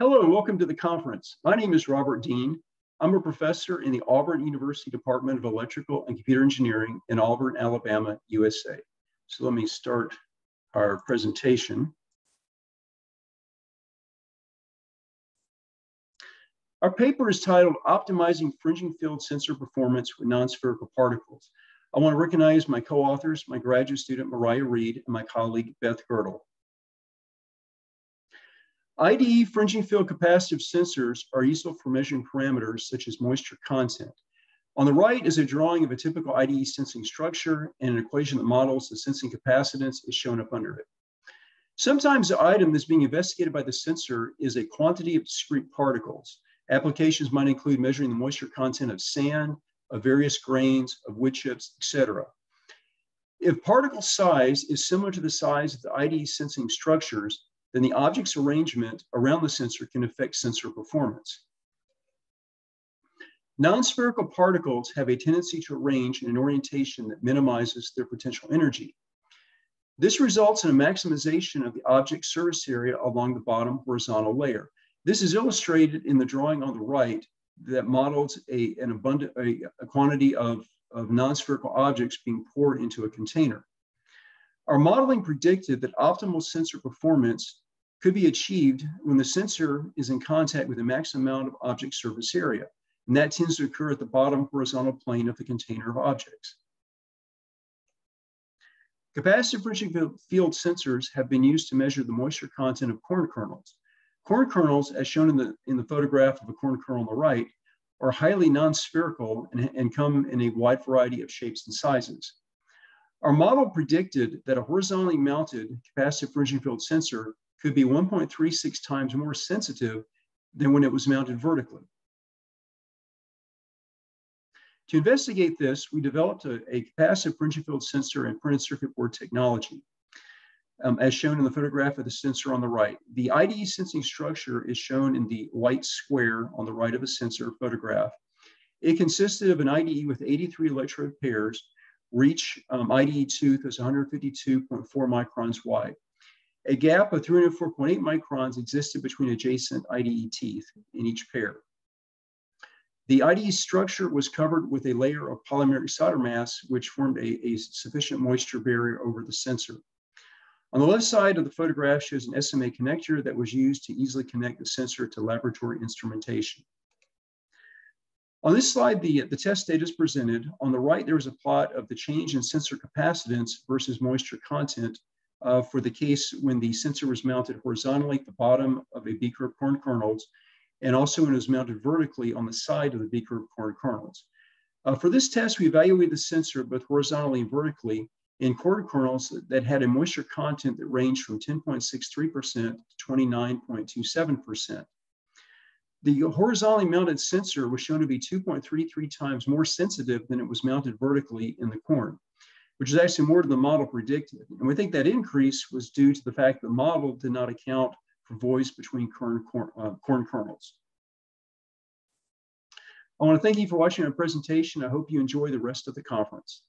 Hello and welcome to the conference. My name is Robert Dean. I'm a professor in the Auburn University Department of Electrical and Computer Engineering in Auburn, Alabama, USA. So let me start our presentation. Our paper is titled Optimizing Fringing Field Sensor Performance with Non-Spherical Particles. I want to recognize my co-authors, my graduate student Moriah Reed and my colleague Beth Guertal. IDE fringing field capacitive sensors are useful for measuring parameters such as moisture content. On the right is a drawing of a typical IDE sensing structure and an equation that models the sensing capacitance is shown up under it. Sometimes the item that's being investigated by the sensor is a quantity of discrete particles. Applications might include measuring the moisture content of sand, of various grains, of wood chips, etc. If particle size is similar to the size of the IDE sensing structures, then the object's arrangement around the sensor can affect sensor performance. Non-spherical particles have a tendency to arrange in an orientation that minimizes their potential energy. This results in a maximization of the object's surface area along the bottom horizontal layer. This is illustrated in the drawing on the right that models a, an abundant, a, a quantity of, of non-spherical objects being poured into a container. Our modeling predicted that optimal sensor performance could be achieved when the sensor is in contact with the maximum amount of object surface area, and that tends to occur at the bottom horizontal plane of the container of objects. Capacitive fringing field sensors have been used to measure the moisture content of corn kernels. Corn kernels, as shown in the, in the photograph of a corn kernel on the right, are highly non-spherical and, and come in a wide variety of shapes and sizes. Our model predicted that a horizontally mounted capacitive fringing field sensor could be 1.36 times more sensitive than when it was mounted vertically. To investigate this, we developed a, a capacitive fringing field sensor and printed circuit board technology. Um, as shown in the photograph of the sensor on the right. The IDE sensing structure is shown in the white square on the right of the sensor photograph. It consisted of an IDE with 83 electrode pairs Reach um, IDE tooth is 152.4 microns wide. A gap of 304.8 microns existed between adjacent IDE teeth in each pair. The IDE structure was covered with a layer of polymeric solder mask, which formed a, a sufficient moisture barrier over the sensor. On the left side of the photograph shows an SMA connector that was used to easily connect the sensor to laboratory instrumentation. On this slide, the, the test data is presented. On the right, there is a plot of the change in sensor capacitance versus moisture content uh, for the case when the sensor was mounted horizontally at the bottom of a beaker of corn kernels, and also when it was mounted vertically on the side of the beaker of corn kernels. Uh, for this test, we evaluated the sensor both horizontally and vertically in corn kernels that had a moisture content that ranged from 10.63% to 29.27%. The horizontally mounted sensor was shown to be 2.33 times more sensitive than it was mounted vertically in the corn, which is actually more than the model predicted. And we think that increase was due to the fact the model did not account for voids between corn, corn, uh, corn kernels. I want to thank you for watching our presentation. I hope you enjoy the rest of the conference.